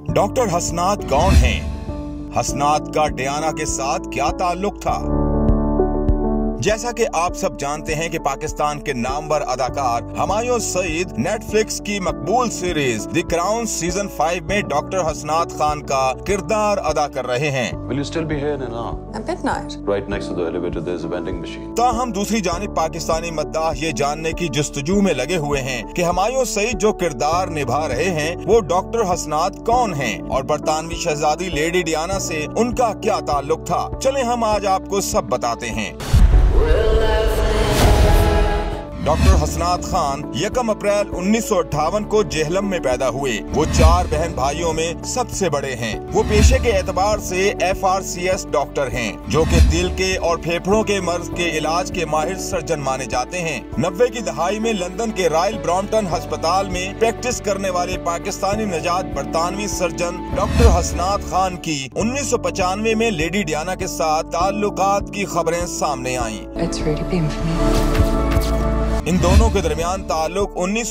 Doctor हसनात कौन हैं? हसनात का डियाना के साथ क्या ताल्लुक था जैसा कि आप सब जानते हैं कि पाकिस्तान के नामवर अदाकार हमायूं सईद नेटफ्लिक्स की मकबूल series the crown season five में डॉक्टर हसनात खान का किरदार अदा कर रहे हैं. ताहम दूसरी जानब पाकिस्तानी मद्दाह ये जानने की जस्तजू में लगे हुए हैं कि हमायूं सईद जो किरदार निभा रहे हैं वो डॉक्टर हसनात कौन हैं? और बरतानवी शहजादी लेडी डियाना से उनका क्या ताल्लुक था? चले हम आज आपको सब बताते हैं। Really? डॉक्टर हसनात खान, यकम अप्रैल उन्नीस सौ अट्ठावन को जेहलम में पैदा हुए। वो चार बहन भाइयों में सबसे बड़े हैं। वो पेशे के एतबार से F R C S doctor हैं, जो कि दिल के और फेफड़ों के मर्ज के इलाज के माहिर सर्जन माने जाते हैं। नब्बे की दहाई में लंदन के रॉयल ब्रॉम्पटन अस्पताल में प्रैक्टिस करने वाले पाकिस्तानी नजात बरतानवी सर्जन डॉक्टर हसनात खान की उन्नीस सौ पचानवे में लेडी डियाना के साथ ताल्लुकात की खबरें सामने आईं। इन दोनों के दरमियान ताल्लुक उन्नीस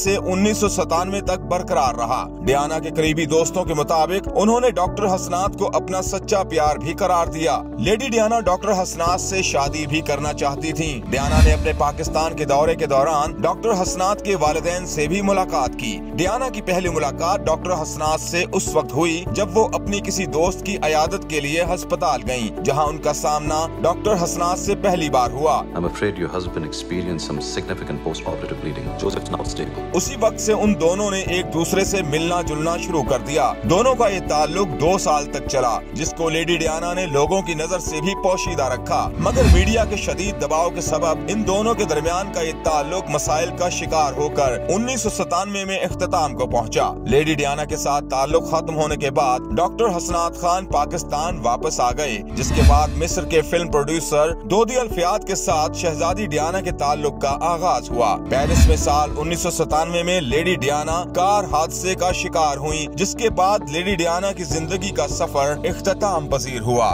से उन्नीस सौ सतानवे तक बरकरार रहा। डियाना के करीबी दोस्तों के मुताबिक, उन्होंने डॉक्टर हसनात को अपना सच्चा प्यार भी करार दिया। लेडी डियाना डॉक्टर हसनात से शादी भी करना चाहती थीं। डियाना ने अपने पाकिस्तान के दौरे के दौरान डॉक्टर हसनात के वालदेन से भी मुलाकात की। डियाना की पहली मुलाकात डॉक्टर हसनात से उस वक्त हुई, जब वो अपनी किसी दोस्त की अयादत के लिए अस्पताल गई जहाँ उनका सामना डॉक्टर हसनात से पहली बार हुआ। I'm afraid your husband experienced some significant post-operative bleeding. Now stable. उसी वक्त से उन दोनों ने एक दूसरे से मिलना जुलना शुरू कर दिया दोनों का ये ताल्लुक दो साल तक चला, जिसको लेडी डियाना ने लोगों की नज़र से भी पोशीदा रखा मगर मीडिया के शदीद दबाव के सबब इन दोनों के दरमियान का ये ताल्लुक मसाइल का शिकार होकर उन्नीस सौ सतानवे में इख्तिताम को पहुँचा लेडी डियाना के साथ ताल्लुक खत्म होने के बाद डॉक्टर हसनात खान पाकिस्तान वापस आ गए, जिसके बाद मिस्र के फ़िल्म प्रोड्यूसर दोदी अल्फियात के साथ शहजादी डियाना के ताल्लुक का आगाज़ हुआ। पेरिस में साल उन्नीस में लेडी डियाना कार हादसे का शिकार हुई, जिसके बाद लेडी डियाना की ज़िंदगी का सफ़र अख्ताम पजीर हुआ।